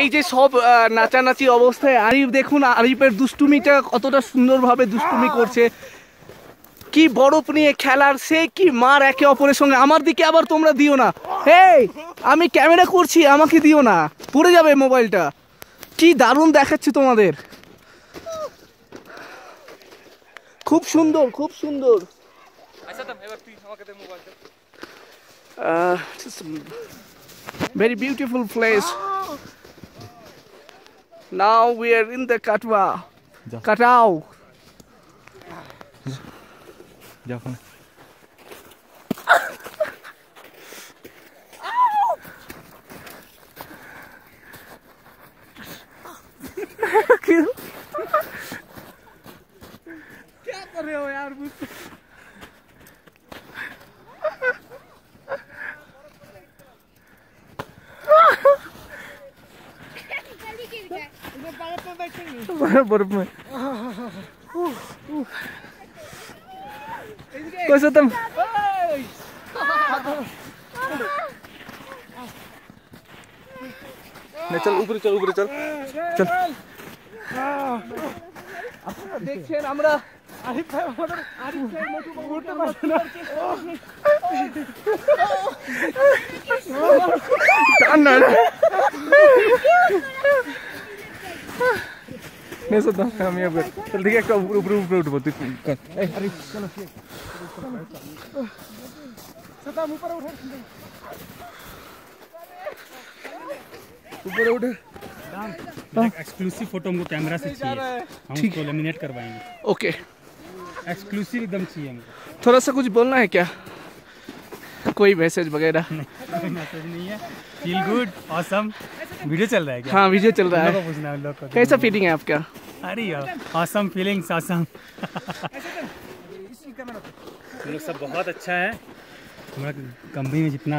এই যে সব নাচানাচি অবস্থায় আরিফ দেখুন আরিফের দুষ্টুমিটা কতটা সুন্দরভাবে দুষ্টুমি করছে। কি বরফ নিয়ে খেলার সে কি মার একে অপরের সঙ্গে? আমার দিকে আবার তোমরা দিও না। হেই আমি ক্যামেরা করছি আমাকে দিও না। পড়ে যাবে মোবাইলটা। কি দারুণ দেখাচ্ছি তোমাদের। খুব সুন্দর খুব সুন্দর। Very beautiful place Now we are in the Katwa. Katao. Bora pro Bertinho. Bora, bora pro Bertinho. Coisa tam... না চল উপরে চল উপরে চল চল আপনারা দেখছেন আমরা আরিফ ভাই আমাদের আরিফ ভাই মতো উঠতে পারছে না টান না तो चल ठीक है ऊपर ऊपर ऊपर उठ कर। अरे चलो ऊपर उठ। ऊपर उठ। एक्सक्लूसिव फ़ोटो हमको कैमरा से चाहिए। हम उसको लेमिनेट करवाएँगे। ओके एक्सक्लूसिव एकदम चाहिए हमको। थोड़ा सा कुछ बोलना है क्या? कोई मैसेज वगैरह? कोई मैसेज नहीं है। फील गुड ऑसम वीडियो चल रहा है क्या? हाँ वीडियो चल रहा है। पूछना लोग को कैसा फीलिंग है। आपका? अरे ऑसम फीलिंग्स ऑसम सब बहुत अच्छा है। कंपनी में जितना